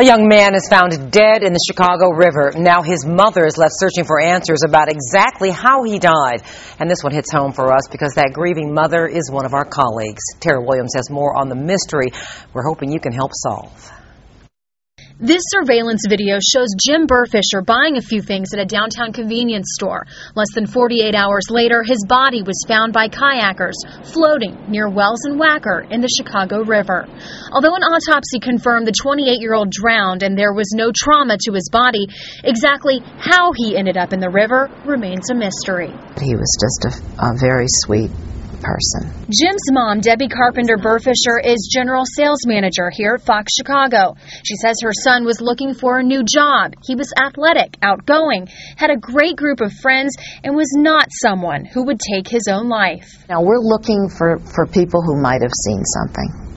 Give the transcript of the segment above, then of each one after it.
A young man is found dead in the Chicago River. Now his mother is left searching for answers about exactly how he died. And this one hits home for us because that grieving mother is one of our colleagues. Tera Williams has more on the mystery we're hoping you can help solve. This surveillance video shows Jim Burfisher buying a few things at a downtown convenience store. Less than 48 hours later, his body was found by kayakers floating near Wells and Wacker in the Chicago River. Although an autopsy confirmed the 28-year-old drowned and there was no trauma to his body, exactly how he ended up in the river remains a mystery. He was just a, a very sweet person. Jim's mom, Debbie Carpenter Burfisher, is general sales manager here at Fox Chicago. She says her son was looking for a new job. He was athletic, outgoing, had a great group of friends, and was not someone who would take his own life. Now we're looking for, for people who might have seen something.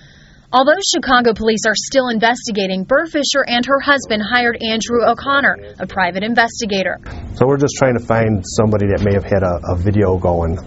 Although Chicago police are still investigating, Burfisher and her husband hired Andrew O'Conner, a private investigator. So we're just trying to find somebody that may have had a, a video going.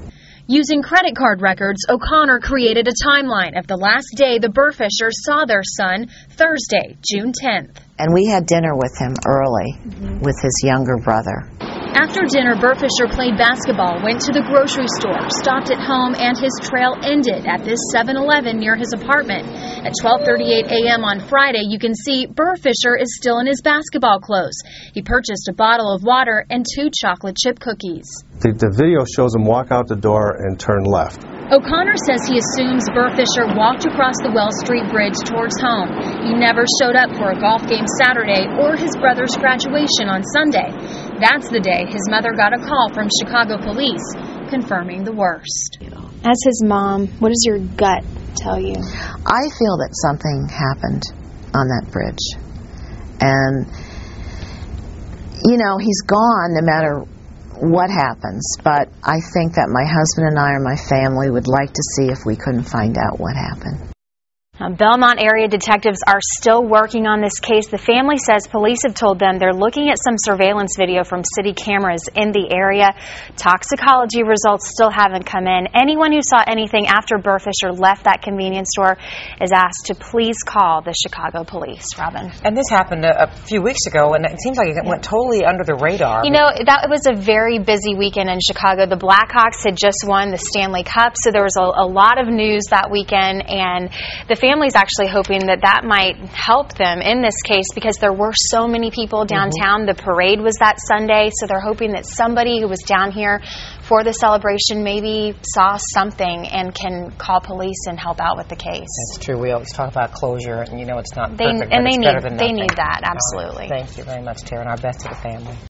Using credit card records, O'Conner created a timeline of the last day the Burfishers saw their son, Thursday, June 10th. And we had dinner with him early mm-hmm. with his younger brother. After dinner, Burfisher played basketball, went to the grocery store, stopped at home, and his trail ended at this 7-Eleven near his apartment. At 12:38 a.m. on Friday, you can see Burfisher is still in his basketball clothes. He purchased a bottle of water and two chocolate chip cookies. The, the video shows him walk out the door and turn left. O'Conner says he assumes Burfisher walked across the Wells Street Bridge towards home. He never showed up for a golf game Saturday or his brother's graduation on Sunday. That's the day his mother got a call from Chicago police confirming the worst. As his mom, what does your gut tell you? I feel that something happened on that bridge. And, you know, he's gone no matter what happens, but I think that my husband and I or my family would like to see if we couldn't find out what happened. Um, Belmont area detectives are still working on this case. The family says police have told them they're looking at some surveillance video from city cameras in the area. Toxicology results still haven't come in. Anyone who saw anything after Burfisher left that convenience store is asked to please call the Chicago police. Robin. And this happened a, a few weeks ago, and it seems like it went totally under the radar. You know, that was a very busy weekend in Chicago. The Blackhawks had just won the Stanley Cup, so there was a, a lot of news that weekend, and the family's actually hoping that that might help them in this case because there were so many people mm-hmm. downtown. Mm -hmm. The parade was that Sunday, so they're hoping that somebody who was down here for the celebration maybe saw something and can call police and help out with the case. That's true. We always talk about closure, and you know it's not they, perfect, and they need they need that absolutely. Thank you very much, Tera, and our best to the family.